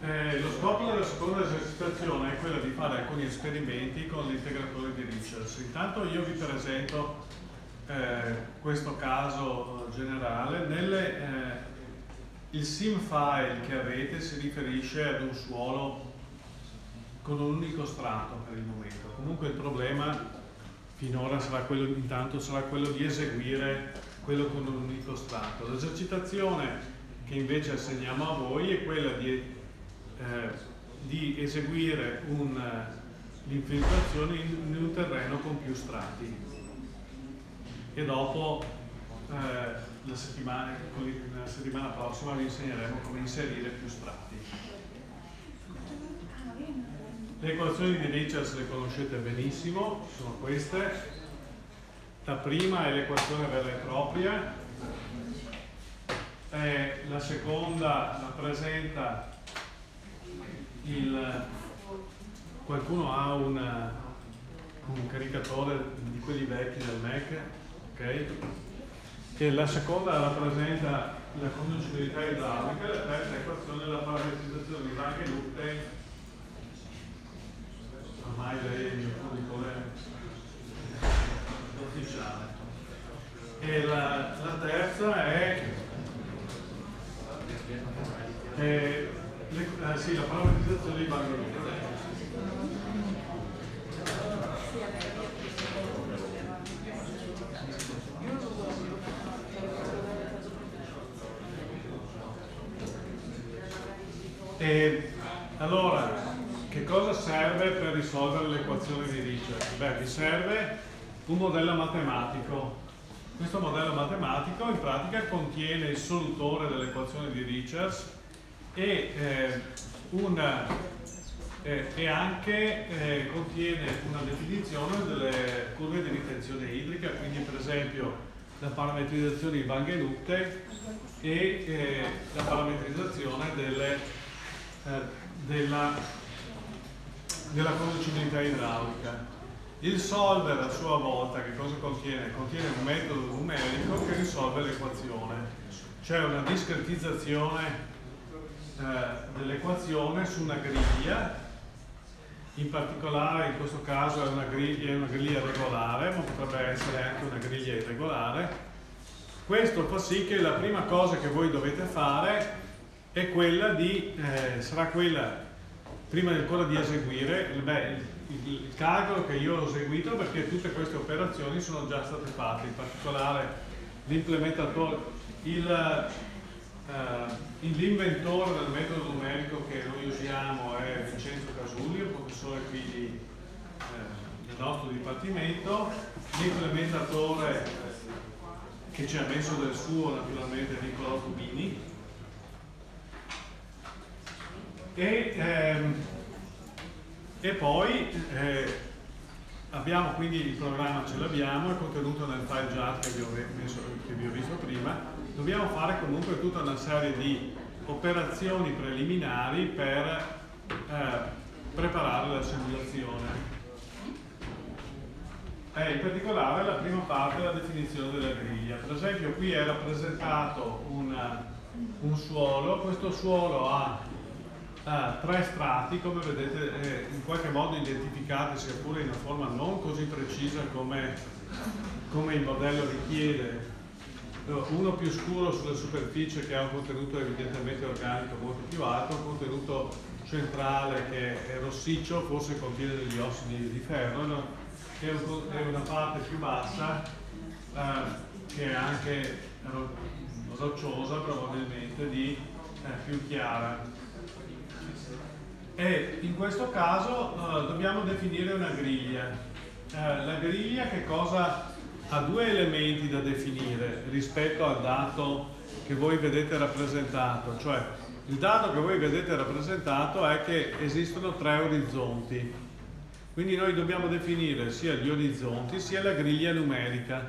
Eh, lo scopo della seconda esercitazione è quello di fare alcuni esperimenti con l'integratore di Richards. Intanto io vi presento eh, questo caso generale. Nelle, eh, il sim file che avete si riferisce ad un suolo con un unico strato per il momento. Comunque il problema finora sarà quello, intanto sarà quello di eseguire quello con un unico strato. L'esercitazione che invece assegniamo a voi è quella di, eh, di eseguire un, l'infiltrazione in, in, un terreno con più strati e dopo eh, la, settimana, la settimana prossima vi insegneremo come inserire più strati. Le equazioni di Richards le conoscete benissimo, sono queste. La prima è l'equazione vera e propria, e la seconda rappresenta il... qualcuno ha una, un caricatore di quelli vecchi del Mac, ok? E la seconda rappresenta la conducibilità idraulica, la terza equazione la parametrizzazione di Rank e Lutte ormai lei è il mio curriculum ufficiale. E la, la terza è, è eh, sì, la parametrizzazione dei valori. E allora, che cosa serve per risolvere l'equazione di Richard? Beh, vi serve un modello matematico. Questo modello matematico in pratica contiene il solutore dell'equazione di Richards e, eh, una, eh, e anche eh, contiene una definizione delle curve di ritenzione idrica, quindi per esempio la parametrizzazione di Van Genutte e eh, la parametrizzazione delle, eh, della della conducibilità idraulica. Il solver a sua volta che cosa contiene? Contiene un metodo numerico che risolve l'equazione, cioè una discretizzazione dell'equazione su una griglia, in particolare in questo caso è una, griglia, una griglia regolare, ma potrebbe essere anche una griglia irregolare. Questo fa sì che la prima cosa che voi dovete fare è quella di, eh, sarà quella prima ancora di eseguire, beh, il, il, calcolo che io ho eseguito perché tutte queste operazioni sono già state fatte, in particolare l'implementatore, il, uh, l'inventore del metodo numerico che noi usiamo è Vincenzo Casulli, professore qui di, uh, del nostro dipartimento, l'implementatore che ci ha messo del suo naturalmente Niccolò Cubini, e, ehm, e poi eh, abbiamo quindi il programma ce l'abbiamo, è contenuto nel file jar che vi, ho messo, che vi ho visto prima, dobbiamo fare comunque tutta una serie di operazioni preliminari per eh, preparare la simulazione. E in particolare la prima parte è la definizione della griglia. Per esempio qui è rappresentato una, un suolo, questo suolo ha ah, tre strati, come vedete eh, in qualche modo identificati sia pure in una forma non così precisa come, come il modello richiede. Uno più scuro sulla superficie che ha un contenuto evidentemente organico molto più alto, un contenuto centrale che è rossiccio, forse contiene degli ossidi di ferro, no? e una parte più bassa eh, che è anche rocciosa probabilmente di eh, più chiara e in questo caso uh, dobbiamo definire una griglia. Uh, la griglia che cosa ha due elementi da definire rispetto al dato che voi vedete rappresentato, cioè il dato che voi vedete rappresentato è che esistono tre orizzonti. Quindi noi dobbiamo definire sia gli orizzonti sia la griglia numerica.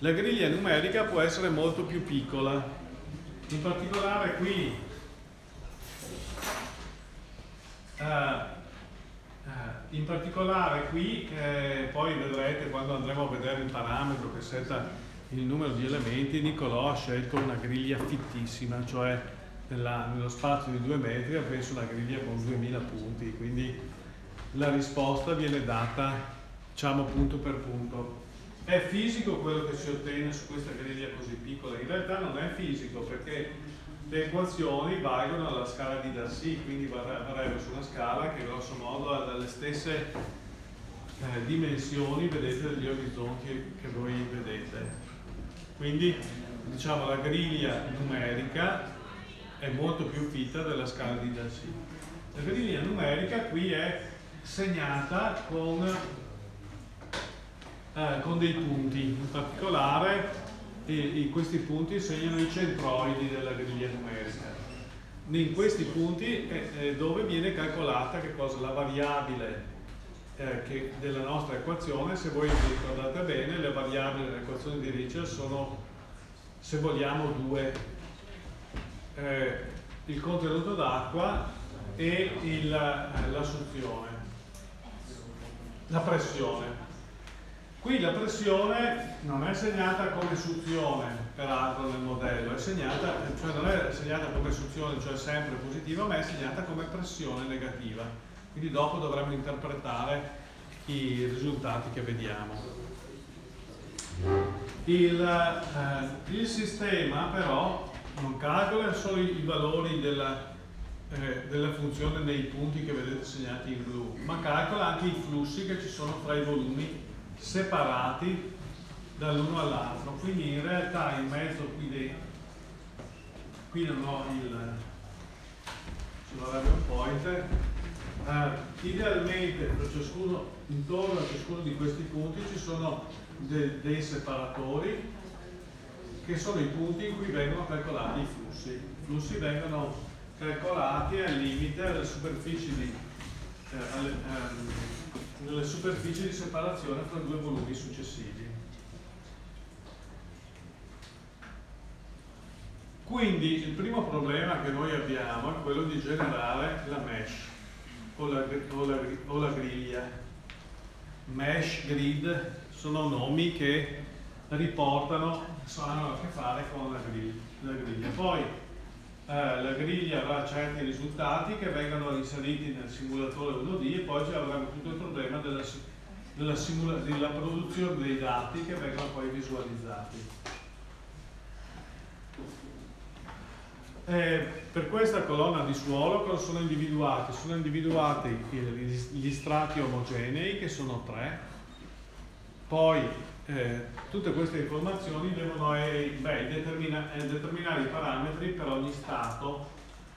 La griglia numerica può essere molto più piccola. In particolare qui Uh, in particolare qui, eh, poi vedrete quando andremo a vedere il parametro che setta il numero di elementi, Niccolò ha scelto una griglia fittissima, cioè nella, nello spazio di due metri penso una griglia con 2000 punti, quindi la risposta viene data diciamo punto per punto. È fisico quello che si ottiene su questa griglia così piccola? In realtà non è fisico perché le equazioni valgono alla scala di Darcy, quindi varrebbe su una scala che grosso modo ha delle stesse eh, dimensioni, vedete, degli orizzonti che voi vedete. Quindi diciamo la griglia numerica è molto più fitta della scala di Darcy. La griglia numerica qui è segnata con, eh, con dei punti, in particolare e, questi punti segnano i centroidi della griglia numerica. In questi punti è, è dove viene calcolata cosa, la variabile eh, della nostra equazione, se voi vi ricordate bene, le variabili dell'equazione di Richard sono, se vogliamo, due. Eh, il contenuto d'acqua e il, eh, la la pressione. Qui la pressione non è segnata come suzione, peraltro nel modello, è segnata, cioè non è segnata come suzione, cioè sempre positiva, ma è segnata come pressione negativa. Quindi dopo dovremo interpretare i risultati che vediamo. Il, eh, il sistema però non calcola solo i, valori della, eh, della funzione nei punti che vedete segnati in blu, ma calcola anche i flussi che ci sono fra i volumi separati dall'uno all'altro. Quindi in realtà in mezzo qui dentro, qui non ho il sull'arabian pointer, eh, idealmente per ciascuno, intorno a ciascuno di questi punti ci sono de, dei separatori che sono i punti in cui vengono calcolati i flussi. I flussi vengono calcolati al limite alle superfici di, eh, alle, ehm, nelle superfici di separazione fra due volumi successivi. Quindi il primo problema che noi abbiamo è quello di generare la mesh o la, o la, o la griglia. Mesh, grid sono nomi che riportano, hanno a che fare con la griglia. La griglia. Poi eh, la griglia avrà certi risultati che vengono inseriti nel simulatore 1D e poi avremo tutto il problema della, della, della produzione dei dati che vengono poi visualizzati. Eh, per questa colonna di suolo cosa sono individuati? Sono individuati gli strati omogenei che sono tre, poi eh, tutte queste informazioni devono eh, beh, determina, eh, determinare i parametri per ogni stato,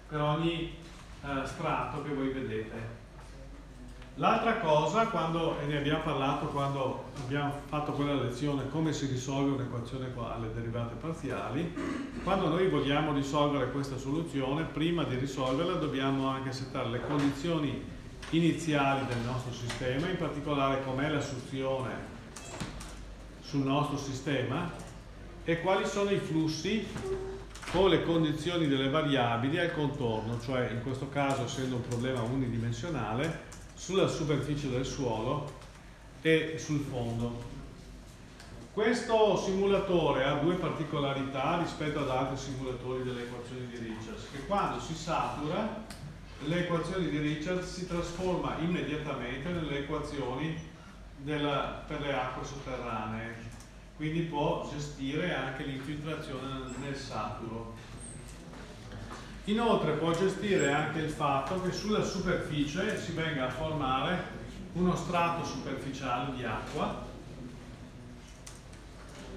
per ogni eh, strato che voi vedete. L'altra cosa, quando, e ne abbiamo parlato quando abbiamo fatto quella lezione come si risolve un'equazione alle derivate parziali, quando noi vogliamo risolvere questa soluzione, prima di risolverla dobbiamo anche settare le condizioni iniziali del nostro sistema, in particolare com'è la suzione sul nostro sistema e quali sono i flussi o le condizioni delle variabili al contorno, cioè in questo caso essendo un problema unidimensionale, sulla superficie del suolo e sul fondo. Questo simulatore ha due particolarità rispetto ad altri simulatori delle equazioni di Richards, che quando si satura le equazioni di Richards si trasforma immediatamente nelle equazioni della, per le acque sotterranee, quindi può gestire anche l'infiltrazione nel, saturo. Inoltre può gestire anche il fatto che sulla superficie si venga a formare uno strato superficiale di acqua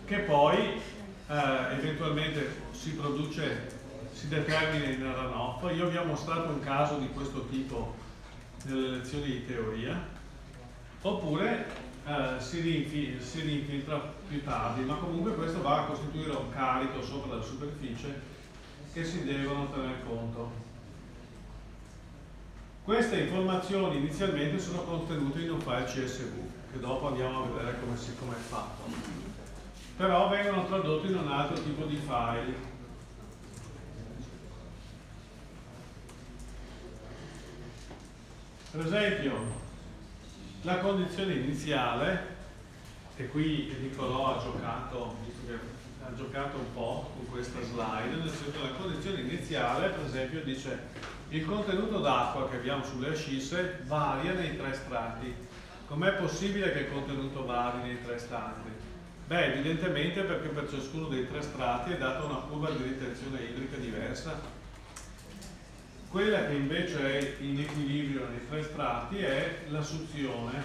che poi eh, eventualmente si produce, si determina in runoff. Io vi ho mostrato un caso di questo tipo nelle lezioni di teoria oppure eh, si, rinfil si, rinfiltra più tardi, ma comunque questo va a costituire un carico sopra la superficie che si devono tener conto. Queste informazioni inizialmente sono contenute in un file CSV, che dopo andiamo a vedere come, si, come è fatto. Però vengono tradotte in un altro tipo di file. Per esempio, la condizione iniziale, e qui Nicolò ha giocato, ha giocato un po' con questa slide, nel senso la condizione iniziale, per esempio, dice il contenuto d'acqua che abbiamo sulle ascisse varia nei tre strati. Com'è possibile che il contenuto vari nei tre strati? Beh, evidentemente perché per ciascuno dei tre strati è data una curva di ritenzione idrica diversa. Quella che invece è in equilibrio nei tre strati è la suzione.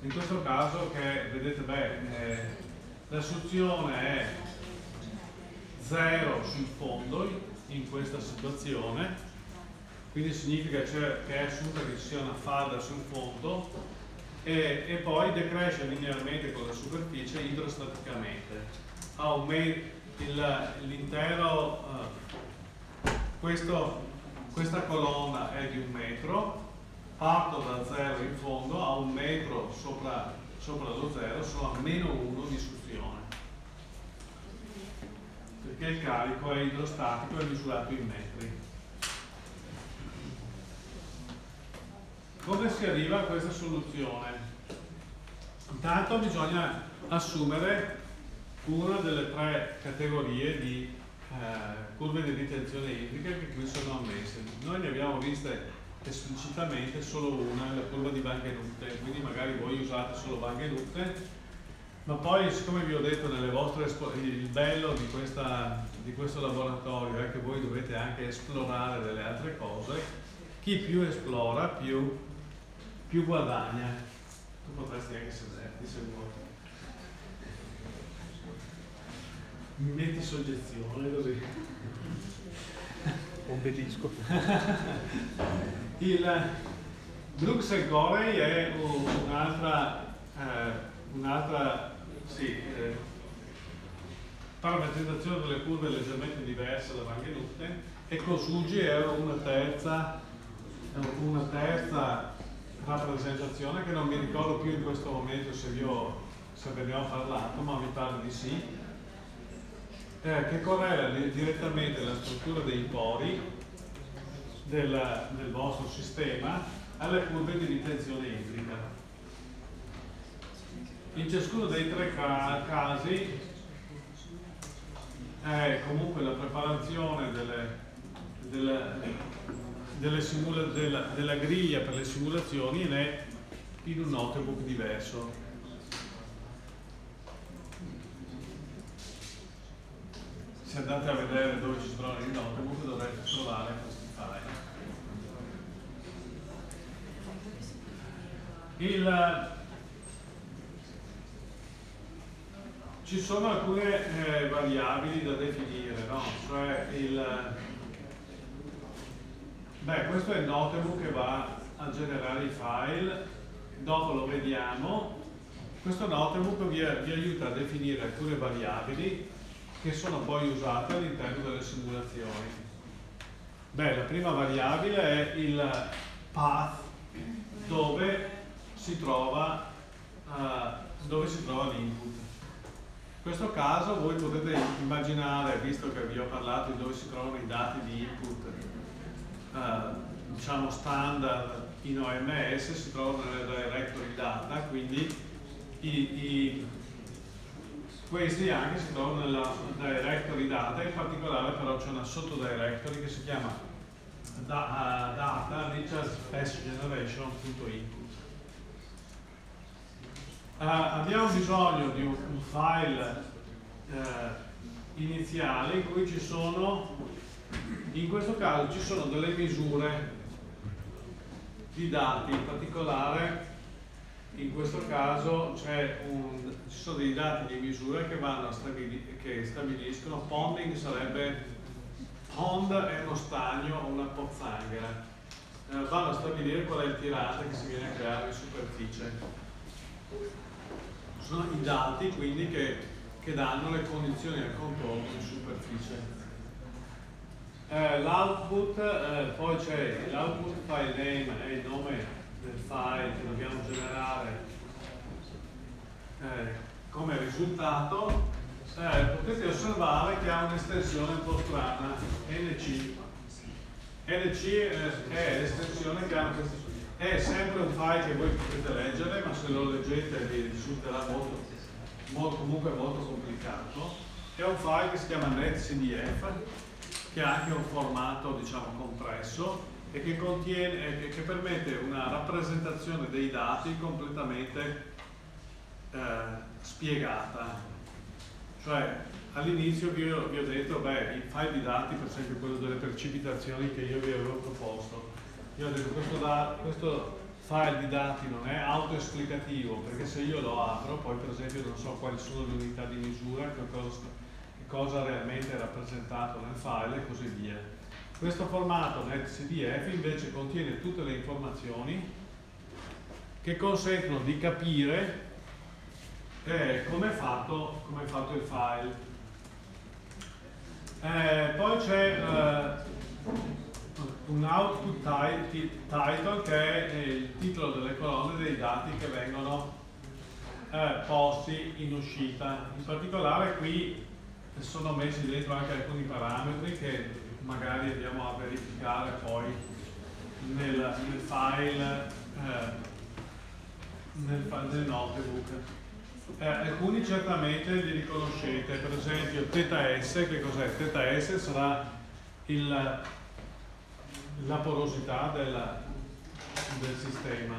In questo caso che vedete bene, eh, la suzione è 0 sul fondo in questa situazione, quindi significa cioè che è assunta che ci sia una falda sul fondo e, e poi decresce linearmente con la superficie idrostaticamente. L'intero, uh, questa colonna è di un metro, parto da zero in fondo a un metro sopra, sopra lo zero, sono a meno uno di suzione perché il carico è idrostatico e misurato in metri. Come si arriva a questa soluzione? Intanto bisogna assumere una delle tre categorie di eh, curve di ritenzione idrica che qui sono ammesse. Noi ne abbiamo viste esplicitamente solo una, la curva di Van Genutte, quindi magari voi usate solo Van Genutte ma poi, siccome vi ho detto nelle vostre il bello di, questa, di questo laboratorio è che voi dovete anche esplorare delle altre cose, chi più esplora più, più guadagna. Tu potresti anche sederti se vuoi. Mi metti soggezione così. Obbedisco. Il Bruxelles Gorey è un'altra eh, un'altra sì, eh, parametrizzazione delle curve leggermente diversa da Van Genutten e Kosugi era una terza, una terza rappresentazione che non mi ricordo più in questo momento se, io, se ve ne ho parlato, ma mi pare di sì, eh, che correla direttamente la struttura dei pori del, del vostro sistema alle curve di ritenzione idrica. In ciascuno dei tre ca casi è comunque la preparazione delle, delle, delle della, della griglia per le simulazioni ed è in un notebook diverso. Se andate a vedere dove ci trovano i notebook dovrete trovare questi file. Il, Ci sono alcune eh, variabili da definire, no? Cioè il... Beh, questo è il notebook che va a generare i file, dopo lo vediamo. Questo notebook vi, vi aiuta a definire alcune variabili che sono poi usate all'interno delle simulazioni. Beh, la prima variabile è il path dove si trova, uh, trova l'input. In questo caso voi potete immaginare, visto che vi ho parlato di dove si trovano i dati di input eh, diciamo standard in OMS, si trovano nelle directory data, quindi i, i, questi anche si trovano nella directory data, in particolare però c'è una sottodirectory che si chiama da, uh, data generation.input Uh, abbiamo bisogno di un, un file uh, iniziale in cui ci sono, in questo caso ci sono delle misure di dati, in particolare in questo caso un, ci sono dei dati di misura che, vanno a stabili, che stabiliscono, ponding sarebbe, pond è uno stagno o una pozzanghera, uh, vanno a stabilire qual è il tirante che si viene a creare in superficie sono i dati quindi che, che danno le condizioni al contorno in superficie. Eh, l'output, eh, poi c'è l'output file name, è il nome del file che dobbiamo generare eh, come risultato. Eh, potete osservare che ha un'estensione un po' strana, NC. NC eh, è l'estensione che ha è sempre un file che voi potete leggere, ma se lo leggete vi risulterà molto, molto, comunque molto complicato, è un file che si chiama netcdf, che ha anche un formato diciamo compresso e che, contiene, e che permette una rappresentazione dei dati completamente eh, spiegata. Cioè all'inizio vi, vi, ho detto, beh, il file di dati, per esempio quello delle precipitazioni che io vi avevo proposto, io ho detto questo, da, questo file di dati non è autoesplicativo perché se io lo apro poi per esempio non so quali sono le unità di misura, che cosa, che cosa realmente è rappresentato nel file e così via. Questo formato netcdf invece contiene tutte le informazioni che consentono di capire eh, come, è fatto, come è fatto il file. Eh, poi c'è eh, un output title che è il titolo delle colonne dei dati che vengono eh, posti in uscita. In particolare qui sono messi dentro anche alcuni parametri che magari andiamo a verificare poi nel, nel file eh, nel, nel notebook. Eh, alcuni certamente li riconoscete, per esempio θS, che cos'è? θS sarà il, la porosità della, del sistema.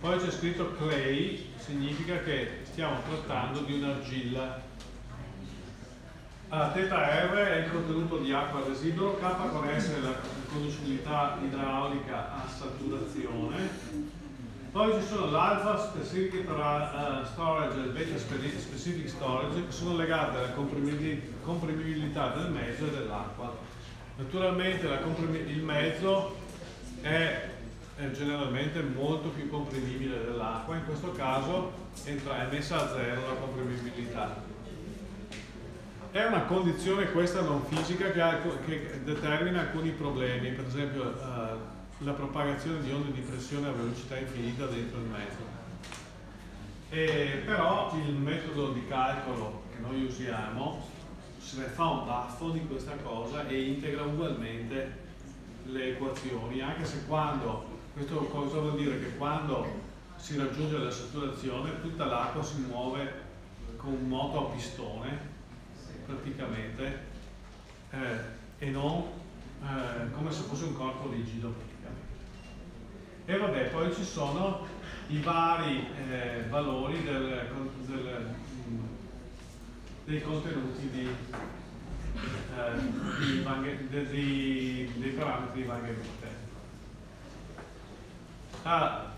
Poi c'è scritto clay, significa che stiamo trattando di un'argilla. Ah, θR è il contenuto di acqua residuo, K con S è la conoscibilità idraulica a saturazione, poi ci sono l'alpha specific uh, storage e il beta specific storage che sono legate alla comprimibilità del mezzo e dell'acqua. Naturalmente il mezzo è, è, generalmente molto più comprimibile dell'acqua, in questo caso entra, è messa a zero la comprimibilità. È una condizione questa non fisica che, che determina alcuni problemi, per esempio uh, la propagazione di onde di pressione a velocità infinita dentro il metodo. E però il metodo di calcolo che noi usiamo se ne fa un baffo di questa cosa e integra ugualmente le equazioni, anche se quando, questo cosa vuol dire? Che quando si raggiunge la saturazione tutta l'acqua si muove con un moto a pistone praticamente eh, e non eh, come se fosse un corpo rigido e vabbè poi ci sono i vari eh, valori del, del, dei contenuti di, eh, di Van, de, di, dei parametri di Van ah,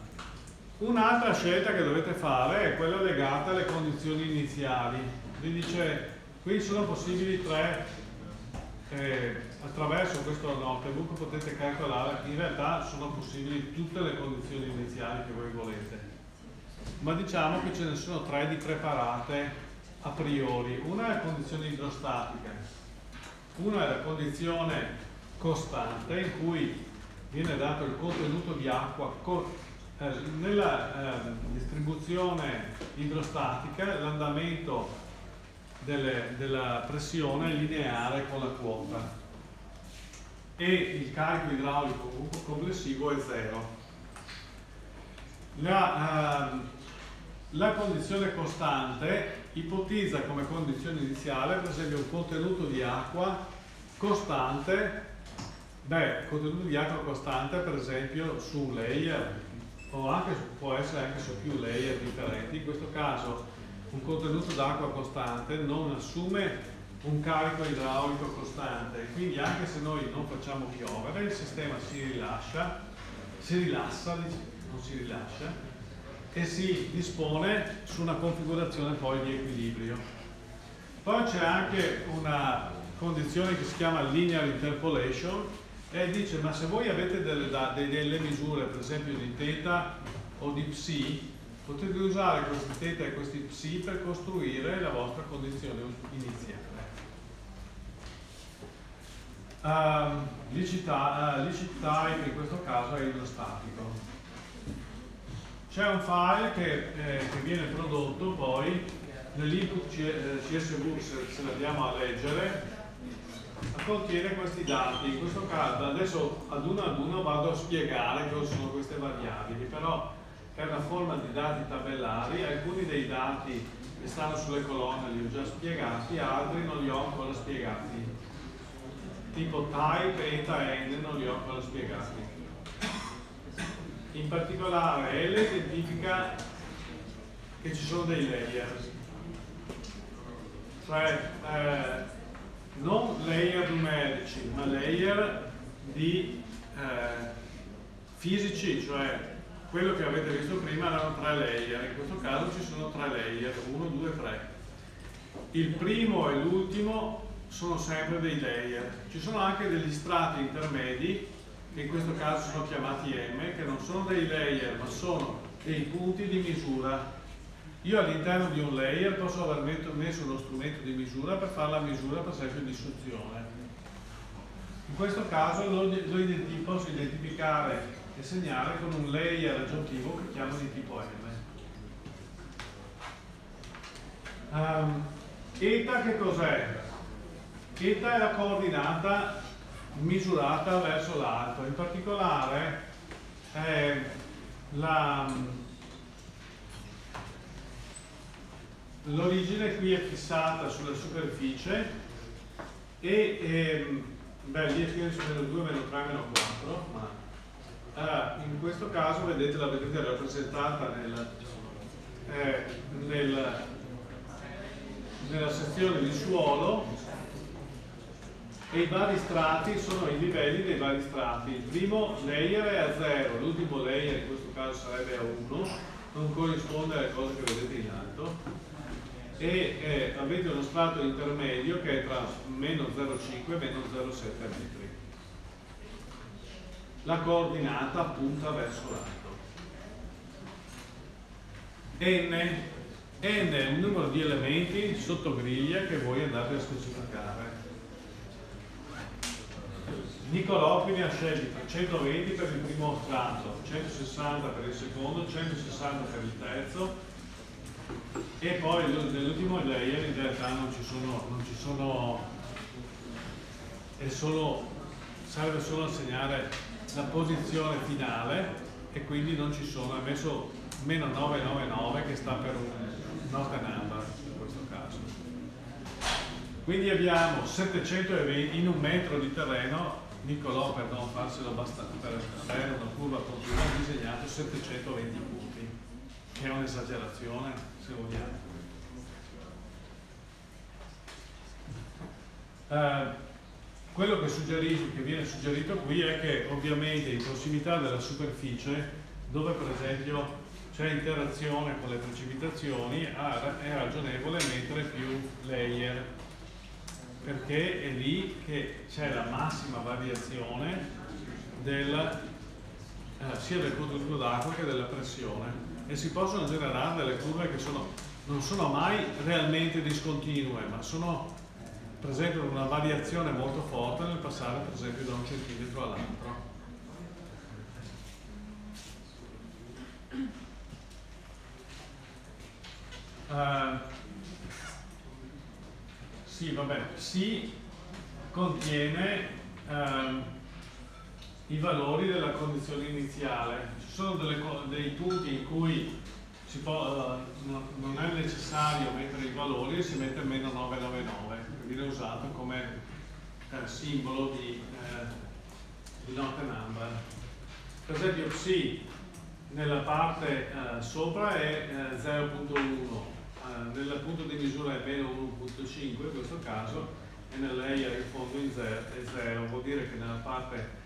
Un'altra scelta che dovete fare è quella legata alle condizioni iniziali. Vi dice, qui sono possibili tre eh, attraverso questo notebook potete calcolare, in realtà sono possibili tutte le condizioni iniziali che voi volete, ma diciamo che ce ne sono tre di preparate a priori. Una è la condizione idrostatica, una è la condizione costante in cui viene dato il contenuto di acqua eh, nella eh, distribuzione idrostatica l'andamento della pressione lineare con la quota e il carico idraulico complessivo è zero. La, uh, la condizione costante ipotizza come condizione iniziale per esempio un contenuto di acqua costante, beh, contenuto di acqua costante per esempio su un layer o anche, può essere anche su più layer differenti, in questo caso un contenuto d'acqua costante non assume un carico idraulico costante quindi anche se noi non facciamo piovere il sistema si rilascia, si rilassa, non si rilascia e si dispone su una configurazione poi di equilibrio. Poi c'è anche una condizione che si chiama linear interpolation e dice ma se voi avete delle, delle misure per esempio di θ o di psi potete usare questi θ e questi psi per costruire la vostra condizione iniziale. Um, licit, uh, licit type in questo caso è idrostatico. C'è un file che, eh, che, viene prodotto poi nell'input CSV, eh, se, se l'andiamo a leggere, contiene questi dati. In questo caso adesso ad uno ad uno vado a spiegare cosa sono queste variabili, però è una forma di dati tabellari, alcuni dei dati che stanno sulle colonne li ho già spiegati, altri non li ho ancora spiegati. Tipo type, eta, n non li ho ancora spiegati. In particolare L identifica che ci sono dei layer, cioè eh, non layer numerici, ma layer di eh, fisici, cioè quello che avete visto prima erano tre layer, in questo caso ci sono tre layer, 1, 2, 3. Il primo e l'ultimo sono sempre dei layer. Ci sono anche degli strati intermedi, che in questo caso sono chiamati M, che non sono dei layer, ma sono dei punti di misura. Io all'interno di un layer posso aver messo uno strumento di misura per fare la misura per esempio di suzione. In questo caso lo, lo posso identificare e segnare con un layer aggiuntivo che chiamo di tipo M. Um, eta che cos'è? Eta è la coordinata misurata verso l'alto, in particolare è l'origine qui è fissata sulla superficie e ehm, beh lì è scritto meno 2, meno 3, meno 4 ma Uh, in questo caso vedete la vedete rappresentata nel, eh, nel, nella sezione di suolo e i vari strati sono i livelli dei vari strati. Il primo layer è a 0, l'ultimo layer in questo caso sarebbe a 1, non corrisponde alle cose che vedete in alto e eh, avete uno strato intermedio che è tra meno 0,5 e meno 0,7 metri la coordinata punta verso l'alto. N, N è il numero di elementi sotto griglia che voi andate a specificare. Nicolò quindi ha scelto 120 per il primo strato, 160 per il secondo, 160 per il terzo e poi nell'ultimo layer in realtà non ci sono, non ci sono è solo, serve solo a segnare la posizione finale e quindi non ci sono, ha messo meno 999 che sta per un not a number in questo caso. Quindi abbiamo 720 in un metro di terreno, Niccolò per non farselo abbastanza, per avere una curva continua ha disegnato 720 punti, che è un'esagerazione se vogliamo. Uh, quello che, che, viene suggerito qui è che ovviamente in prossimità della superficie, dove per esempio c'è interazione con le precipitazioni, è ragionevole mettere più layer, perché è lì che c'è la massima variazione del, eh, sia del contenuto d'acqua che della pressione e si possono generare delle curve che sono, non sono mai realmente discontinue, ma sono presentano una variazione molto forte nel passare per esempio da un centimetro all'altro. Uh, sì, vabbè, si contiene uh, i valori della condizione iniziale. Ci sono delle, dei punti in cui può, non è necessario mettere i valori si mette meno 999 viene usato come eh, simbolo di, eh, di note number. Per esempio psi nella parte eh, sopra è 0.1, eh, eh, nel punto di misura è meno 1.5 in questo caso e nel layer in fondo in 0, è 0, vuol dire che nella parte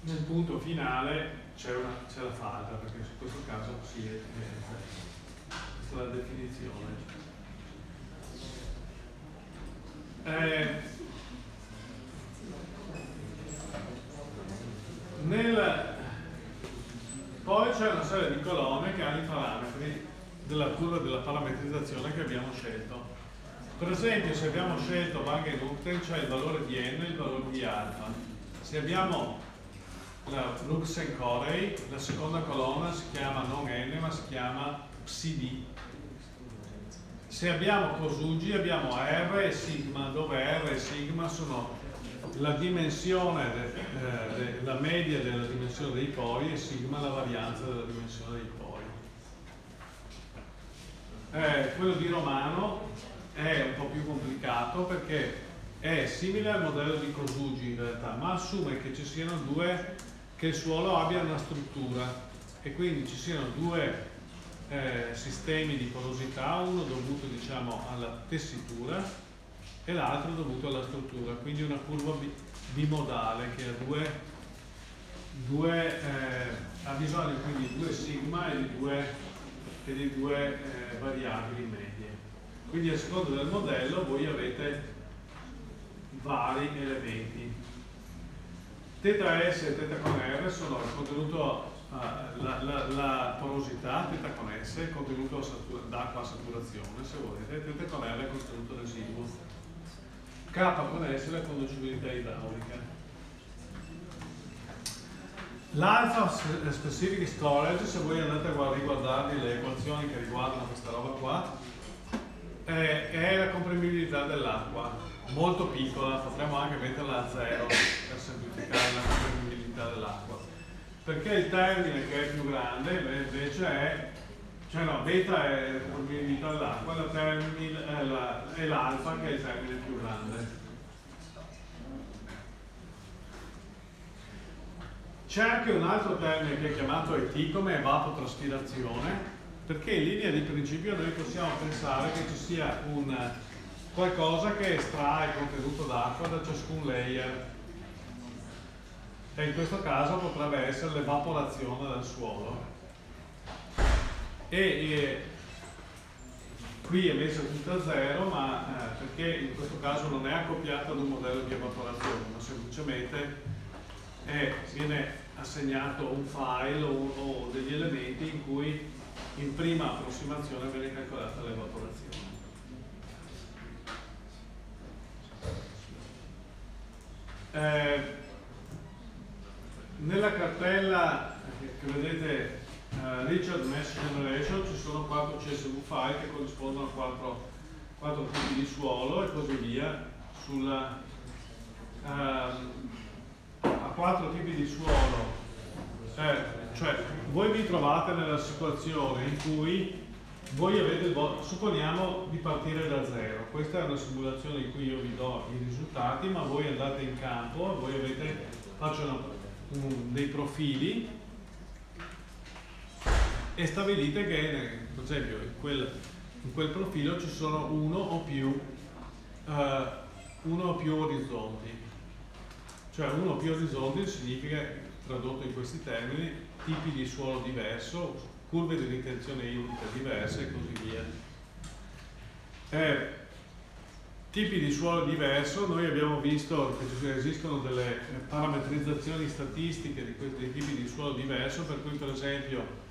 nel punto finale c'è la falda perché in questo caso psi è 0. Questa è la definizione. Eh, nel, poi c'è una serie di colonne che hanno i parametri della curva della parametrizzazione che abbiamo scelto. Per esempio se abbiamo scelto Bang Lupten c'è il valore di n e il valore di alfa. Se abbiamo la Luxen Corey, la seconda colonna si chiama non n ma si chiama psi se abbiamo Cosugi abbiamo R e sigma, dove R e sigma sono la dimensione, de, eh, de, la media della dimensione dei pori e sigma la varianza della dimensione dei pori. Eh, quello di Romano è un po' più complicato perché è simile al modello di Kosugi in realtà, ma assume che ci siano due, che il suolo abbia una struttura e quindi ci siano due eh, sistemi di porosità, uno dovuto diciamo alla tessitura e l'altro dovuto alla struttura, quindi una curva bimodale che ha due, due eh, bisogno quindi di due sigma e di due, e di due eh, variabili medie. Quindi a seconda del modello voi avete vari elementi. Teta S e teta con R sono il contenuto, uh, la, la, la, porosità, teta con S, il contenuto d'acqua a saturazione, se volete, teta con R è il contenuto residuo. K con S è la conducibilità idraulica. L'alpha specific storage, se voi andate a riguardarvi le equazioni che riguardano questa roba qua, è, è la comprimibilità dell'acqua molto piccola, potremmo anche metterla a zero per semplificare la comprimibilità dell'acqua. Perché il termine che è più grande invece è, cioè no, beta è la comprimibilità dell'acqua, è l'alfa che è il termine più grande. C'è anche un altro termine che è chiamato ET come evapotraspirazione, perché in linea di principio noi possiamo pensare che ci sia un qualcosa che estrae contenuto d'acqua da ciascun layer e in questo caso potrebbe essere l'evaporazione del suolo. E, e, qui è messa tutta a zero ma eh, perché in questo caso non è accoppiato ad un modello di evaporazione ma semplicemente è, viene assegnato un file o, o degli elementi in cui in prima approssimazione viene calcolata l'evaporazione. Eh, nella cartella che vedete uh, Richard Mesh Generation ci sono quattro CSV file che corrispondono a quattro, quattro tipi di suolo e così via. Sulla, uh, a quattro tipi di suolo. Eh, cioè voi vi trovate nella situazione in cui voi avete supponiamo di partire da zero, questa è una simulazione in cui io vi do i risultati, ma voi andate in campo, voi avete, faccio una, un, dei profili e stabilite che, per esempio, in quel, in quel profilo ci sono uno o più, uh, uno o più orizzonti, cioè uno o più orizzonti significa, tradotto in questi termini, tipi di suolo diverso, curve di ritenzione idrica diverse e così via. Eh, tipi di suolo diverso, noi abbiamo visto che esistono delle parametrizzazioni statistiche di questi tipi di suolo diverso, per cui per esempio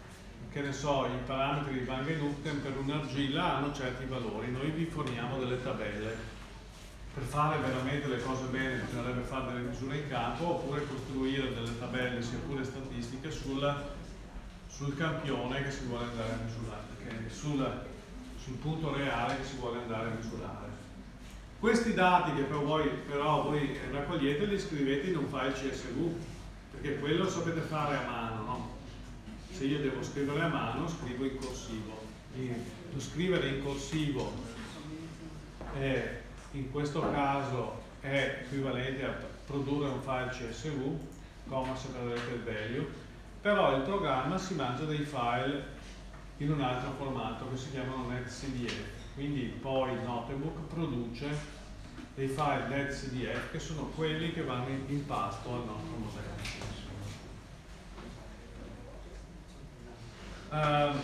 che ne so, i parametri di Van Genuchten per un'argilla hanno certi valori, noi vi forniamo delle tabelle. Per fare veramente le cose bene bisognerebbe fare delle misure in campo oppure costruire delle tabelle sia pure statistiche sulla sul campione che si vuole andare a misurare, sul, sul punto reale che si vuole andare a misurare. Questi dati che però voi, però voi raccogliete li scrivete in un file CSV, perché quello sapete fare a mano, no? Se io devo scrivere a mano, scrivo in corsivo. lo scrivere in corsivo è, in questo caso è equivalente a produrre un file CSV, comma se vedete il value, però il programma si mangia dei file in un altro formato che si chiamano netcdf quindi poi il notebook produce dei file netcdf che sono quelli che vanno in, pasto al nostro modello. Um,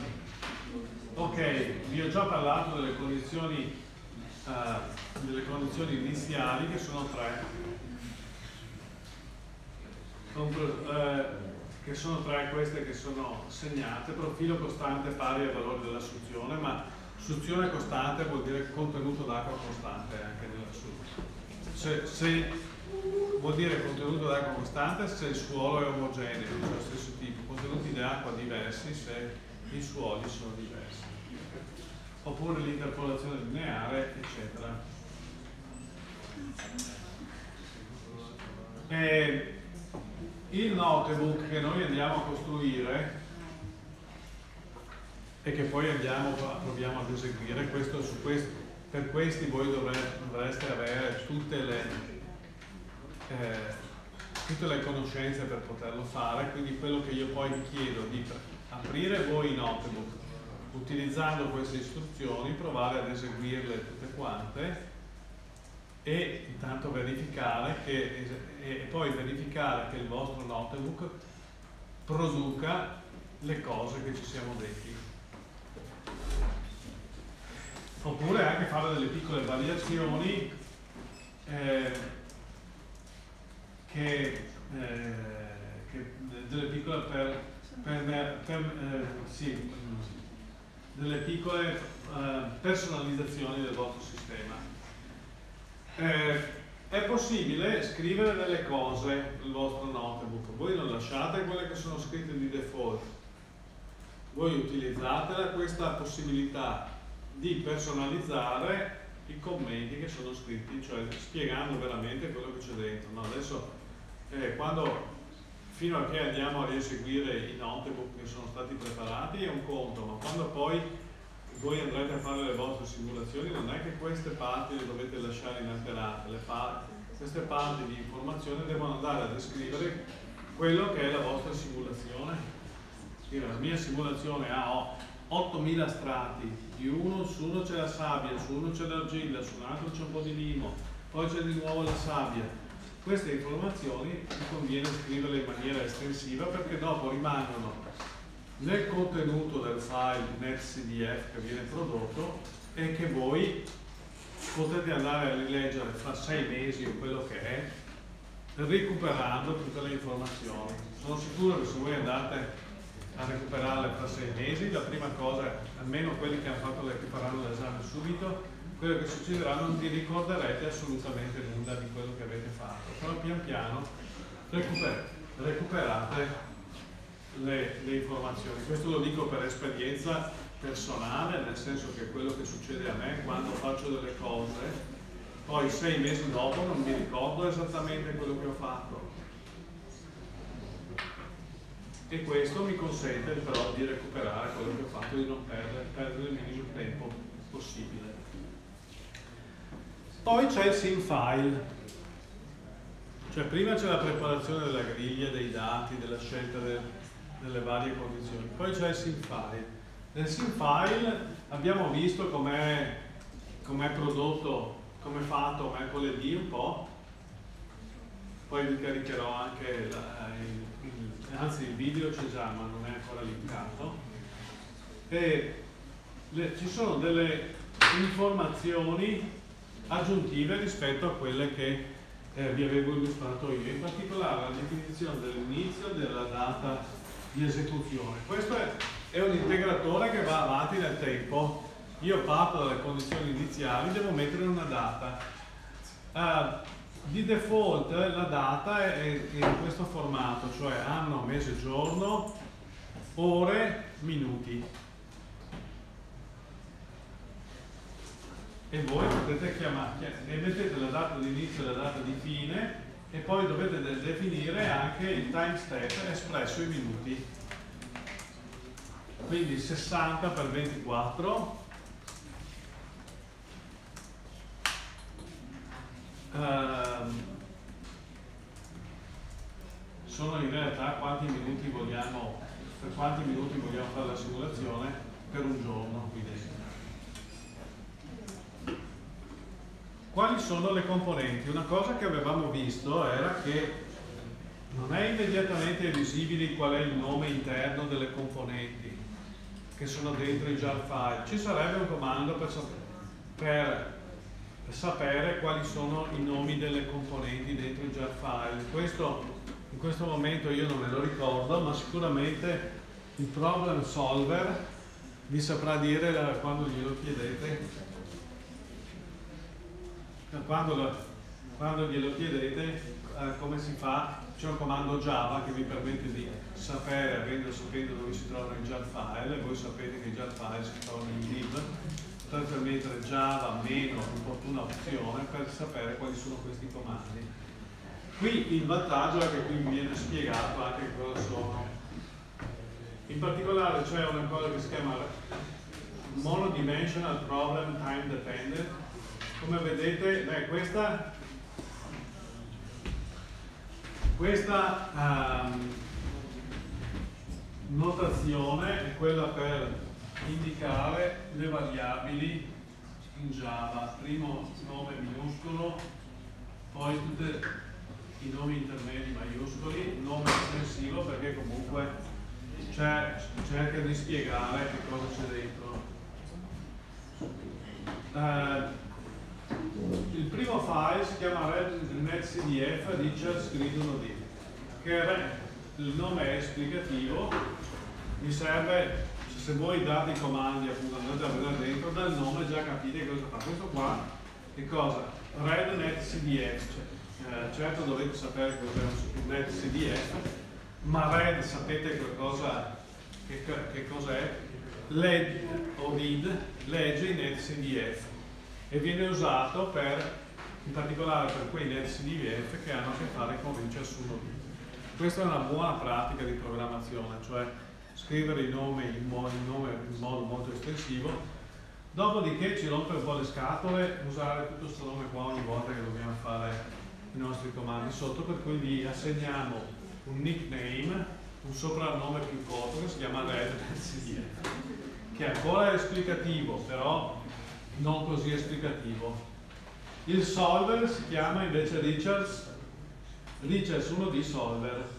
ok, vi ho già parlato delle condizioni uh, delle condizioni iniziali che sono tre. Uh, che sono tre queste che sono segnate, profilo costante pari al valore dell'assunzione, ma suzione costante vuol dire contenuto d'acqua costante anche nell'assunzione. Se, se, vuol dire contenuto d'acqua costante se il suolo è omogeneo, cioè lo stesso tipo, contenuti di acqua diversi se i suoli sono diversi. Oppure l'interpolazione lineare, eccetera. E il notebook che noi andiamo a costruire e che poi andiamo, proviamo ad eseguire. Questo, questo, per questi voi dovreste, dovreste avere tutte le, eh, tutte le conoscenze per poterlo fare, quindi quello che io poi vi chiedo di aprire voi i notebook, utilizzando queste istruzioni, provare ad eseguirle tutte quante e intanto verificare che, e poi verificare che il vostro notebook produca le cose che ci siamo detti. Oppure anche fare delle piccole variazioni eh, che, eh, che, delle piccole per, per, per eh, sì, delle piccole eh, personalizzazioni del vostro sistema. Eh, è possibile scrivere delle cose nel vostro notebook, voi non lasciate quelle che sono scritte di default, voi utilizzate questa possibilità di personalizzare i commenti che sono scritti, cioè spiegando veramente quello che c'è dentro. No? Adesso, eh, quando, fino a che andiamo a rieseguire i notebook che sono stati preparati è un conto, ma quando poi voi andrete a fare le vostre simulazioni non è che queste parti le dovete lasciare inalterate, parti, queste parti di informazione devono andare a descrivere quello che è la vostra simulazione. La mia simulazione ha 8000 strati, di uno, su uno c'è la sabbia, su uno c'è l'argilla, su un altro c'è un po' di limo, poi c'è di nuovo la sabbia. Queste informazioni mi conviene scriverle in maniera estensiva perché dopo rimangono nel contenuto del file netcdf che viene prodotto e che voi potete andare a rileggere fra sei mesi o quello che è recuperando tutte le informazioni. Sono sicuro che se voi andate a recuperarle fra sei mesi, la prima cosa, almeno quelli che hanno fatto che l'esame subito, quello che succederà non vi ricorderete assolutamente nulla di quello che avete fatto, però pian piano recuper recuperate le, le informazioni. Questo lo dico per esperienza personale, nel senso che quello che succede a me quando faccio delle cose, poi sei mesi dopo non mi ricordo esattamente quello che ho fatto e questo mi consente però di recuperare quello che ho fatto e di non perdere, perdere il minimo tempo possibile. Poi c'è il sim file, cioè prima c'è la preparazione della griglia, dei dati, della scelta de, delle varie condizioni, poi c'è il sim file. Nel sim file abbiamo visto com'è com prodotto, come è fatto mercoledì un po', poi vi caricherò anche la, il anzi il video c'è già ma non è ancora linkato, e le, ci sono delle informazioni aggiuntive rispetto a quelle che eh, vi avevo illustrato io, in particolare la definizione dell'inizio della data di esecuzione. Questo è, è un integratore che va avanti nel tempo, io parto dalle condizioni iniziali, devo mettere una data. Uh, di default la data è in questo formato, cioè anno, mese, giorno, ore, minuti. E voi potete chiamare, e mettete la data di inizio e la data di fine e poi dovete definire anche il time step espresso in minuti. Quindi 60 per 24 Ehm, sono in realtà quanti minuti vogliamo, per quanti minuti vogliamo fare la simulazione per un giorno qui dentro. Quali sono le componenti? Una cosa che avevamo visto era che non è immediatamente visibile qual è il nome interno delle componenti che sono dentro i jar file. Ci sarebbe un comando per, per sapere quali sono i nomi delle componenti dentro il jar file. Questo in questo momento io non me lo ricordo, ma sicuramente il problem solver vi saprà dire quando glielo chiedete. Quando, quando glielo chiedete eh, come si fa? C'è un comando Java che vi permette di sapere, avendo sapendo dove si trova il jar file, e voi sapete che il jar file si trova in lib, mettere Java meno opportuna opzione per sapere quali sono questi comandi. Qui il vantaggio è che qui viene spiegato anche cosa sono In particolare c'è una cosa che si chiama monodimensional problem time dependent. Come vedete, beh, questa, questa um, notazione è quella per indicare le variabili in Java, primo nome minuscolo, poi tutti i nomi intermedi maiuscoli, nome estensivo perché comunque cerca di spiegare che cosa c'è dentro. Uh, il primo file si chiama netcdf dice scritto di che è il nome esplicativo mi serve se voi date i comandi appunto andate a vedere dentro dal nome già capite cosa fa. Questo qua che cosa? rednetcdf cioè, eh, certo dovete sapere cos'è un netcdf ma red sapete che cosa che, che cos'è? Led, o read legge in netcdf e viene usato per in particolare per quei netcdf che hanno a che fare con Richard su questa è una buona pratica di programmazione cioè scrivere i nomi in, mo in, nome, in modo molto estensivo, dopodiché ci rompe un po' le scatole usare tutto questo nome qua ogni volta che dobbiamo fare i nostri comandi sotto, per cui gli assegniamo un nickname, un soprannome più corto che si chiama red.cdf, che ancora è esplicativo, però non così esplicativo. Il solver si chiama invece Richards, Richards 1D solver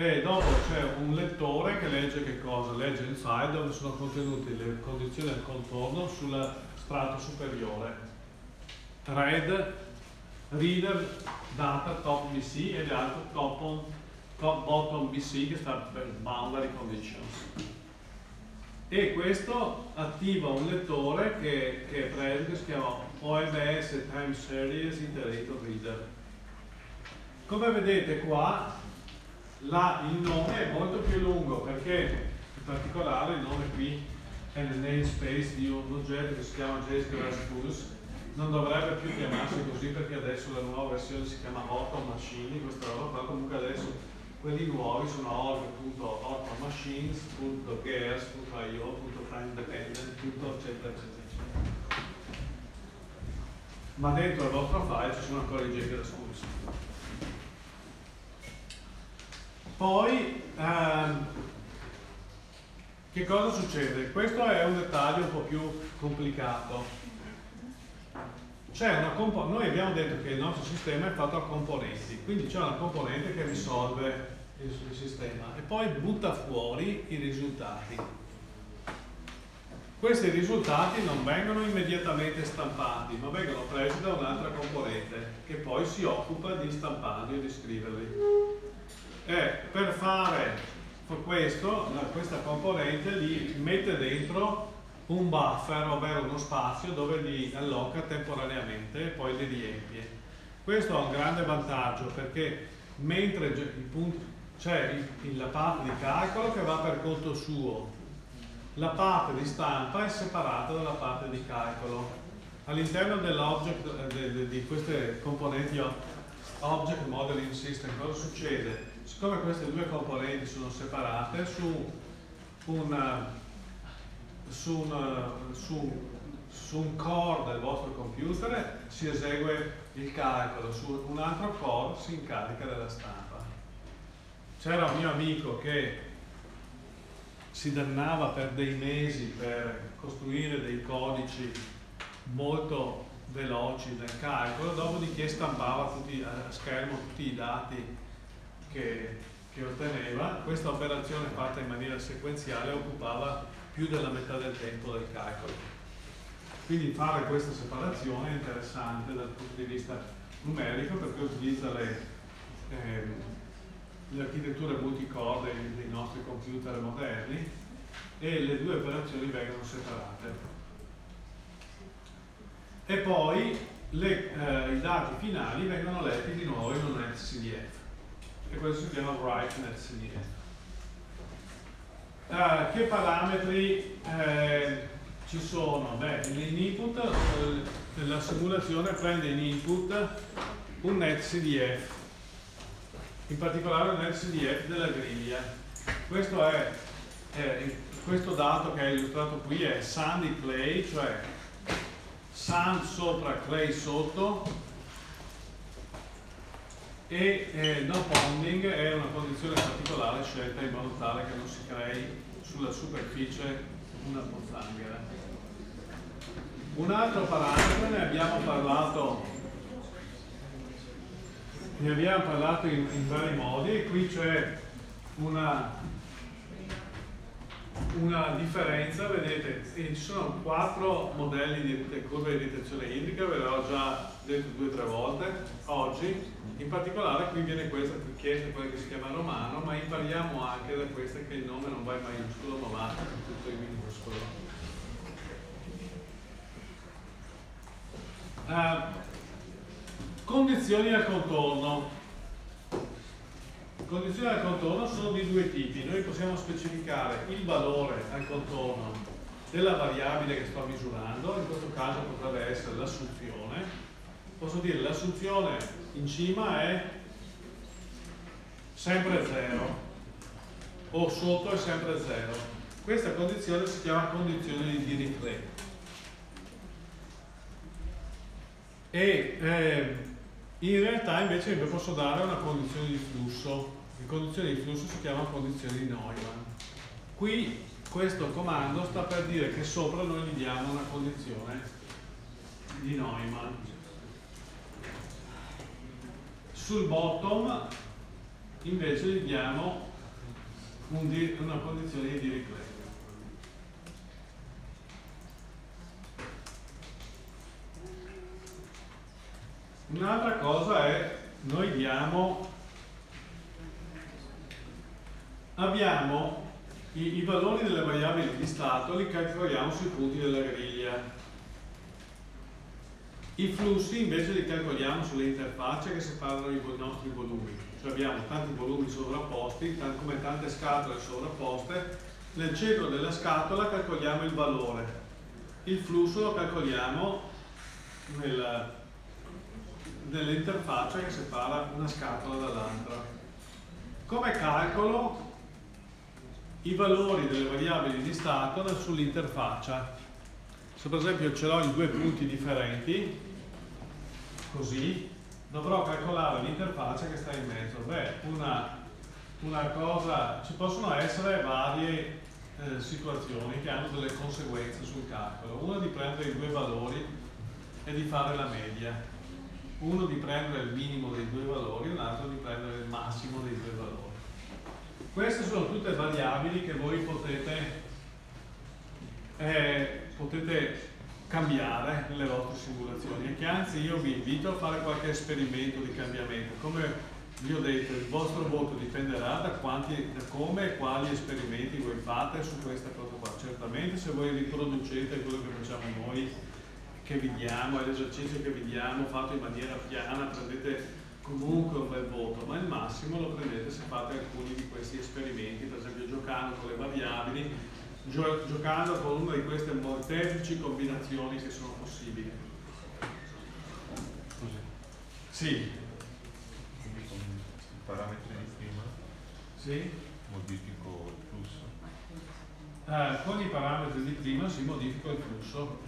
e dopo c'è un lettore che legge che cosa? Legge il file dove sono contenute le condizioni del contorno sul strato superiore. Read, reader, data, top BC e l'altro top, top bottom BC che sta per boundary conditions. E questo attiva un lettore che, che è preso, che si chiama OMS Time Series Iterator Reader. Come vedete qua la, il nome è molto più lungo perché in particolare il nome qui è nel namespace di un oggetto che si chiama JSQL non dovrebbe più chiamarsi così perché adesso la nuova versione si chiama Auto Machine, questa roba, comunque adesso quelli nuovi sono org.automachines.gears.io.timeDependent, eccetera, eccetera. Ma dentro il vostro file ci sono ancora i JSQL Poi, ehm, che cosa succede? Questo è un dettaglio un po' più complicato. noi abbiamo detto che il nostro sistema è fatto a componenti, quindi c'è una componente che risolve il, il sistema e poi butta fuori i risultati. Questi risultati non vengono immediatamente stampati, ma vengono presi da un'altra componente che poi si occupa di stamparli e di scriverli è per fare questo, questa componente li mette dentro un buffer, ovvero uno spazio dove li alloca temporaneamente e poi li riempie. Questo ha un grande vantaggio perché mentre c'è la parte di calcolo che va per conto suo, la parte di stampa è separata dalla parte di calcolo. All'interno eh, di queste componenti Object Modeling System cosa succede? Siccome queste due componenti sono separate, su, una, su, una, su, su un core del vostro computer si esegue il calcolo, su un altro core si incarica della stampa. C'era un mio amico che si dannava per dei mesi per costruire dei codici molto veloci nel calcolo, dopodiché stampava tutti, a schermo tutti i dati che, che otteneva, questa operazione fatta in maniera sequenziale occupava più della metà del tempo del calcolo. Quindi fare questa separazione è interessante dal punto di vista numerico perché utilizza le, eh, le architetture multicore dei, nostri computer moderni e le due operazioni vengono separate. E poi le, eh, i dati finali vengono letti di nuovo in un SCDF e questo si chiama brightness in Uh, che parametri eh, ci sono? Beh, in input eh, la simulazione prende in input un netcdf, in particolare un netcdf della griglia. questo, è, è, questo dato che è illustrato qui è sandy clay, cioè sand sopra clay sotto e eh, no ponding è una condizione particolare scelta in modo tale che non si crei sulla superficie una pozzanghera. Un altro parametro, ne abbiamo parlato, ne abbiamo parlato in, in vari modi e qui c'è una, una differenza, vedete, ci sono quattro modelli di curve di detezione idrica, ve l'ho già detto due o tre volte oggi, in particolare qui viene questa chiesta, quella che si chiama romano, ma impariamo anche da questa che il nome non va in maiuscolo ma va tutto in minuscolo. Uh, condizioni al contorno. Condizioni al contorno sono di due tipi. Noi possiamo specificare il valore al contorno della variabile che sto misurando, in questo caso potrebbe essere l'assunzione. Posso dire l'assunzione in cima è sempre 0 o sotto è sempre 0 questa condizione si chiama condizione di Dirichlet. E eh, in realtà invece vi posso dare una condizione di flusso. La condizione di flusso si chiama condizione di Neumann. Qui questo comando sta per dire che sopra noi gli diamo una condizione di Neumann sul bottom invece gli diamo un una condizione di Dirichlet. Un'altra cosa è, noi diamo, abbiamo i, i valori delle variabili di stato, li calcoliamo sui punti della griglia i flussi invece li calcoliamo sulle interfacce che separano i nostri volumi, cioè abbiamo tanti volumi sovrapposti, come tante scatole sovrapposte, nel centro della scatola calcoliamo il valore, il flusso lo calcoliamo nel, nell'interfaccia che separa una scatola dall'altra. Come calcolo i valori delle variabili di stato sull'interfaccia? Se per esempio ce l'ho in due punti differenti, così, dovrò calcolare l'interfaccia che sta in mezzo. Beh, una, una cosa, ci possono essere varie eh, situazioni che hanno delle conseguenze sul calcolo. Una di prendere i due valori e di fare la media. Uno di prendere il minimo dei due valori, un altro di prendere il massimo dei due valori. Queste sono tutte variabili che voi potete, eh, potete cambiare nelle vostre simulazioni e che anzi io vi invito a fare qualche esperimento di cambiamento. Come vi ho detto, il vostro voto dipenderà da, quanti, da come e quali esperimenti voi fate su questa cosa qua. Certamente se voi riproducete quello che facciamo noi, che vi diamo, l'esercizio che vi diamo fatto in maniera piana, prendete comunque un bel voto, ma il massimo lo prendete se fate alcuni di questi esperimenti, per esempio giocando con le variabili, gio giocando con una di queste molteplici combinazioni che sono possibili. Così. Sì. Quindi con i parametri di prima sì. modifico il flusso. Eh, con i parametri di prima si modifica il flusso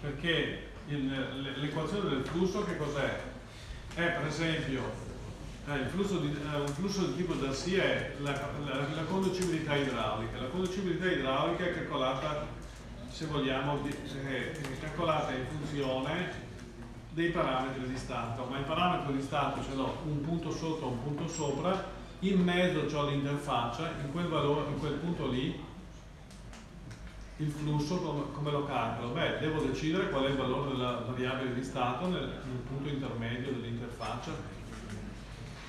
perché l'equazione del flusso che cos'è? È per esempio eh, il flusso di, eh, un flusso di tipo Darcy è la, la, la, conducibilità idraulica. La conducibilità idraulica è calcolata, se vogliamo, di, è, è calcolata in funzione dei parametri di stato, ma il parametro di stato ce l'ho un punto sotto un punto sopra, in mezzo ho l'interfaccia, in quel, valore, in quel punto lì il flusso come, come, lo calcolo? Beh, devo decidere qual è il valore della variabile di stato nel, nel punto intermedio dell'interfaccia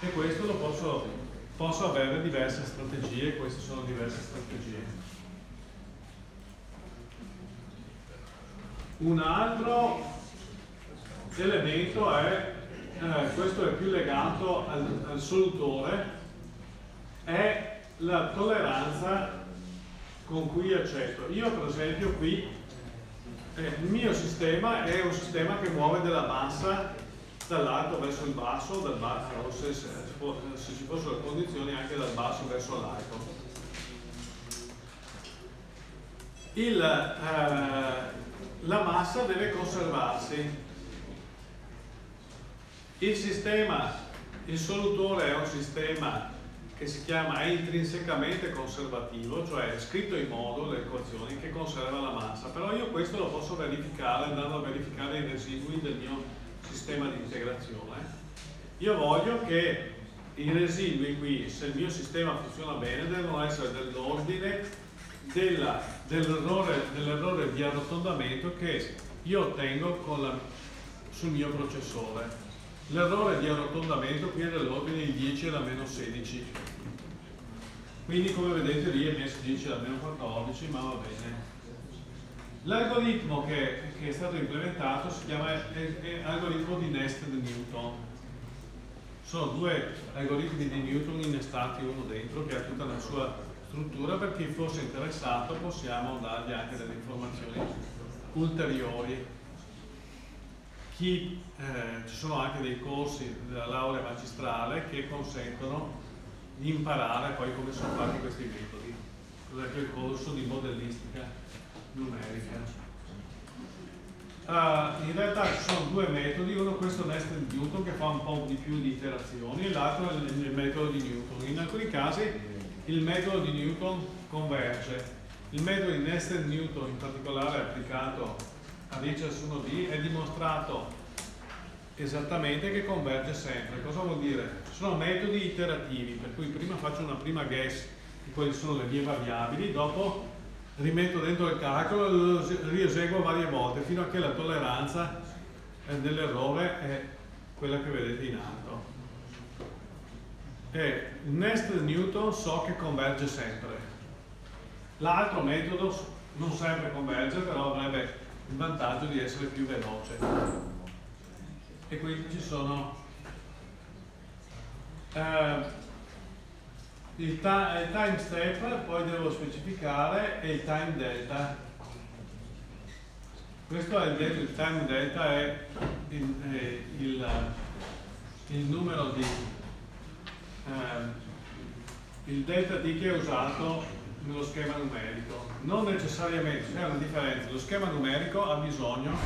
e questo lo posso, posso avere diverse strategie, queste sono diverse strategie. Un altro elemento è, eh, questo è più legato al, al solutore, è la tolleranza con cui accetto. Io per esempio qui, eh, il mio sistema è un sistema che muove della massa dall'alto verso il basso, dal basso se, se, se, ci fossero condizioni anche dal basso verso l'alto. eh, la massa deve conservarsi. Il sistema, il solutore è un sistema che si chiama intrinsecamente conservativo, cioè è scritto in modo le equazioni che conserva la massa, però io questo lo posso verificare andando a verificare i residui del mio sistema di integrazione. Io voglio che i residui qui, se il mio sistema funziona bene, devono essere dell'ordine dell'errore dell di arrotondamento che io ottengo la, sul mio processore. L'errore di arrotondamento qui è dell'ordine di 10 alla meno 16. Quindi come vedete lì è messo 10 alla meno 14, ma va bene. L'algoritmo che, che, è stato implementato si chiama è, è algoritmo di Nested Newton sono due algoritmi di Newton innestati uno dentro che ha tutta la sua struttura, per chi fosse interessato possiamo dargli anche delle informazioni ulteriori. Chi, eh, ci sono anche dei corsi della laurea magistrale che consentono di imparare poi come sono fatti questi metodi, per esempio il corso di modellistica numerica. Uh, in realtà ci sono due metodi, uno questo nested Newton che fa un po' di più di iterazioni e l'altro è il, il metodo di Newton. In alcuni casi il metodo di Newton converge. Il metodo di nested Newton in particolare applicato a Richards 1D è dimostrato esattamente che converge sempre. Cosa vuol dire? Sono metodi iterativi, per cui prima faccio una prima guess di quali sono le mie variabili, dopo rimetto dentro il calcolo e lo rieseguo varie volte fino a che la tolleranza dell'errore è quella che vedete in alto. E il nested Newton so che converge sempre. L'altro metodo non sempre converge, però avrebbe il vantaggio di essere più veloce. E quindi ci sono eh, il, time step poi devo specificare e il time delta. Questo è il, il time delta è il, è il, il numero di eh, il delta t che è usato nello schema numerico. Non necessariamente, c'è una differenza. Lo schema numerico ha bisogno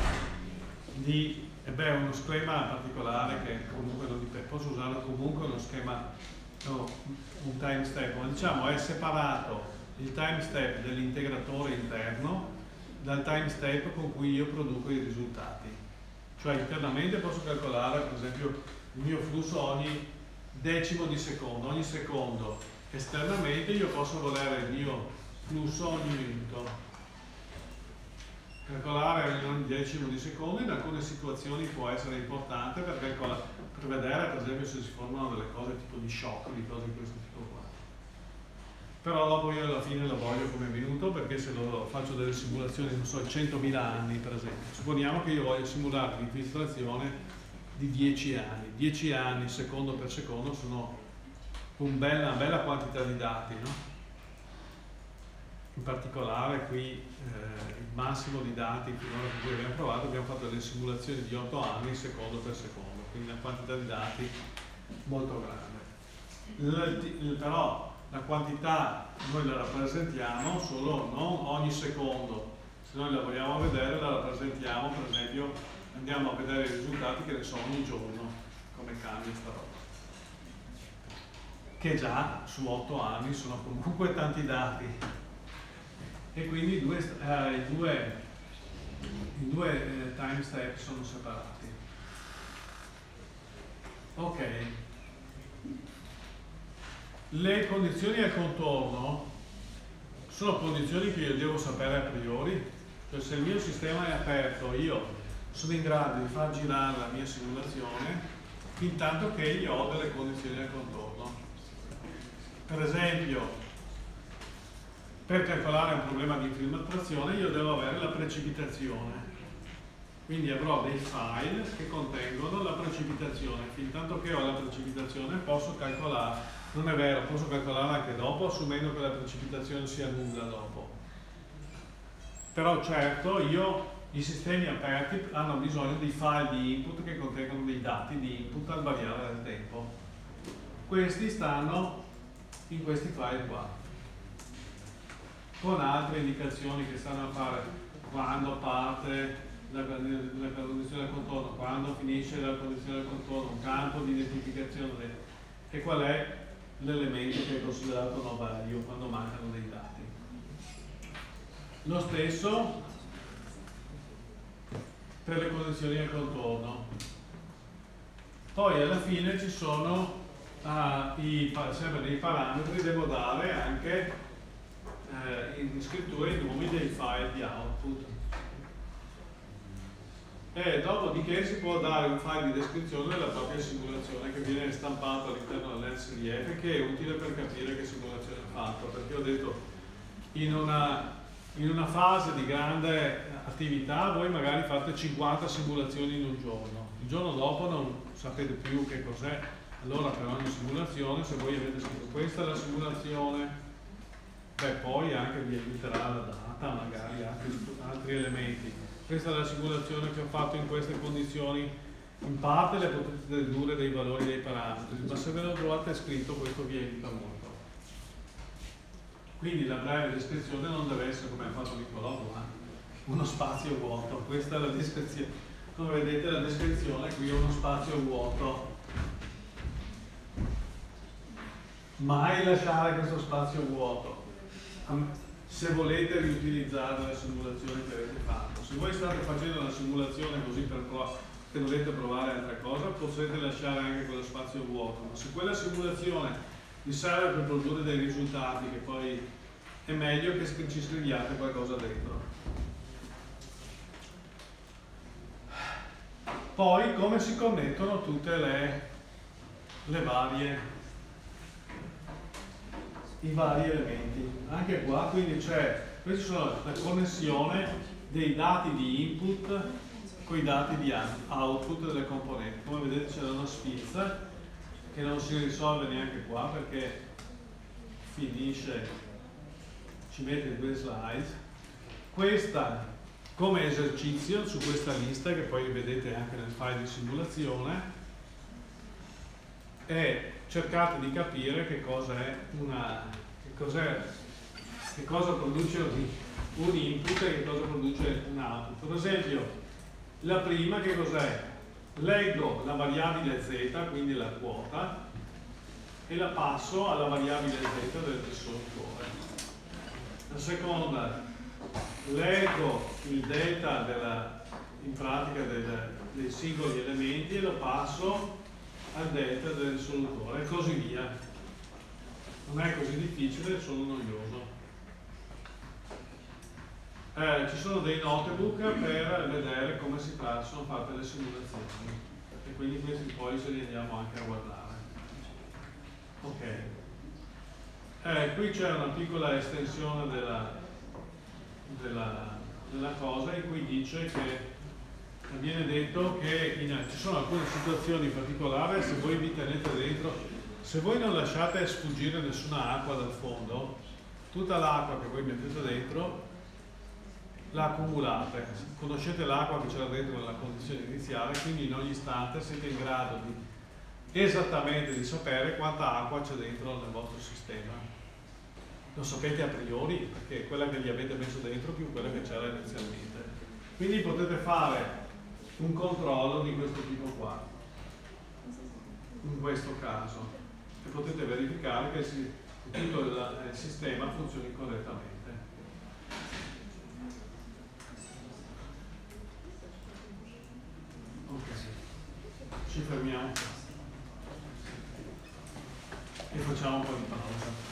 di beh, uno schema particolare che comunque non dipende, posso usarlo comunque uno schema no, un time step, ma diciamo è separato il time step dell'integratore interno dal time step con cui io produco i risultati. Cioè internamente posso calcolare per esempio il mio flusso ogni decimo di secondo, ogni secondo. Esternamente io posso volere il mio flusso ogni minuto. Calcolare ogni decimo di secondo in alcune situazioni può essere importante per, per vedere per esempio se si formano delle cose tipo di shock, di cose di questo tipo qua. Però dopo io alla fine lo voglio come minuto perché se lo faccio delle simulazioni, non so, 100.000 anni per esempio. Supponiamo che io voglio simulare l'infiltrazione di 10 anni. 10 anni secondo per secondo sono un bella, una bella quantità di dati, no? in particolare qui eh, il massimo di dati finora che abbiamo provato, abbiamo fatto delle simulazioni di 8 anni secondo per secondo, quindi una quantità di dati molto grande. Però la quantità noi la rappresentiamo solo non ogni secondo, se noi la vogliamo vedere la rappresentiamo per esempio andiamo a vedere i risultati che ne so ogni giorno, come cambia sta roba che già su 8 anni sono comunque tanti dati e quindi i due, eh, i due, i due eh, time step sono separati. Ok. Le condizioni al contorno sono condizioni che io devo sapere a priori, cioè se il mio sistema è aperto io sono in grado di far girare la mia simulazione fin tanto che io ho delle condizioni al contorno. Per esempio, per calcolare un problema di infiltrazione io devo avere la precipitazione. Quindi avrò dei file che contengono la precipitazione. Fin tanto che ho la precipitazione posso calcolare, non è vero, posso calcolare anche dopo, assumendo che la precipitazione sia nulla dopo. Però certo io, i sistemi aperti hanno bisogno di file di input che contengono dei dati di input al variare del tempo. Questi stanno in questi file qua con altre indicazioni che stanno a fare quando parte la, la condizione del contorno, quando finisce la condizione del contorno, un campo di identificazione e qual è l'elemento che è considerato no value quando mancano dei dati. Lo stesso per le condizioni del contorno. Poi alla fine ci sono ah, i, sempre dei parametri, devo dare anche eh, in scrittura i nomi dei file di output. E dopodiché si può dare un file di descrizione della propria simulazione che viene stampato all'interno dell'LCDF che è utile per capire che simulazione ha fatto, perché ho detto in una, in una fase di grande attività voi magari fate 50 simulazioni in un giorno, il giorno dopo non sapete più che cos'è, allora per ogni simulazione se voi avete scritto questa è la simulazione, beh poi anche vi aiuterà la data, magari altri, altri elementi. Questa è la simulazione che ho fatto in queste condizioni, in parte le potete dedurre dei valori dei parametri, ma se ve lo trovate scritto questo vi aiuta molto. Quindi la breve descrizione non deve essere come ha fatto Niccolò, ma uno spazio vuoto, questa è la descrizione. Come vedete la descrizione qui è uno spazio vuoto. Mai lasciare questo spazio vuoto se volete riutilizzare la simulazione che avete fatto. Se voi state facendo una simulazione così per che dovete provare altre cose potete lasciare anche quello spazio vuoto ma se quella simulazione vi serve per produrre dei risultati che poi è meglio che ci scriviate qualcosa dentro. Poi come si connettono tutte le, le varie, i vari elementi. Anche qua quindi c'è, questa sono la connessione dei dati di input con i dati di output delle componenti. Come vedete c'è una sfilza che non si risolve neanche qua perché finisce, ci mette due slide. Questa come esercizio su questa lista che poi vedete anche nel file di simulazione e cercate di capire che cosa è una che, cos'è, che cosa produce un input e che cosa produce un output per esempio la prima che cos'è? leggo la variabile z quindi la quota e la passo alla variabile z del risolutore la seconda leggo il delta della, in pratica del, dei singoli elementi e lo passo al delta del risolutore e così via. Non è così difficile, è solo noioso. Eh, ci sono dei notebook per vedere come si sono fatte le simulazioni e quindi questi poi ce li andiamo anche a guardare. Ok. Eh, qui c'è una piccola estensione della, della, della cosa in cui dice che viene detto che in, ci sono alcune situazioni particolari se voi vi tenete dentro se voi non lasciate sfuggire nessuna acqua dal fondo tutta l'acqua che voi mettete dentro la accumulate conoscete l'acqua che c'era dentro nella condizione iniziale quindi in ogni istante siete in grado di esattamente di sapere quanta acqua c'è dentro nel vostro sistema lo sapete a priori perché quella che gli avete messo dentro più quella che c'era inizialmente. Quindi potete fare un controllo di questo tipo qua, in questo caso, e potete verificare che si, tutto il, il sistema funzioni correttamente. Ok, ci fermiamo e facciamo un po' di pausa.